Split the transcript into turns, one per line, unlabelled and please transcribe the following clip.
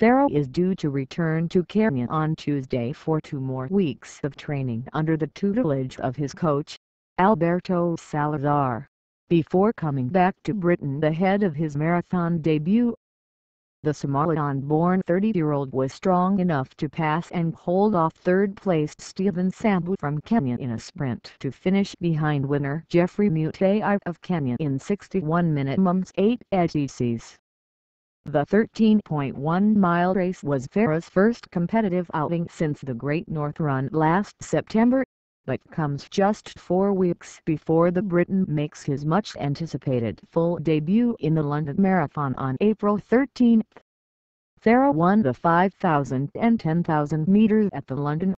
Farah is due to return to Kenya on Tuesday for two more weeks of training under the tutelage of his coach, Alberto Salazar, before coming back to Britain ahead of his marathon debut. The Somalian-born 30-year-old was strong enough to pass and hold off third-placed Stephen Sambu from Kenya in a sprint to finish behind winner Geoffrey Mutai of Kenya in 61 minutes 8 SECs. The 13.1-mile race was Farah's first competitive outing since the Great North Run last September, but comes just four weeks before the Briton makes his much-anticipated full debut in the London Marathon on April 13. Farah won the 5,000 and 10,000 meters at the London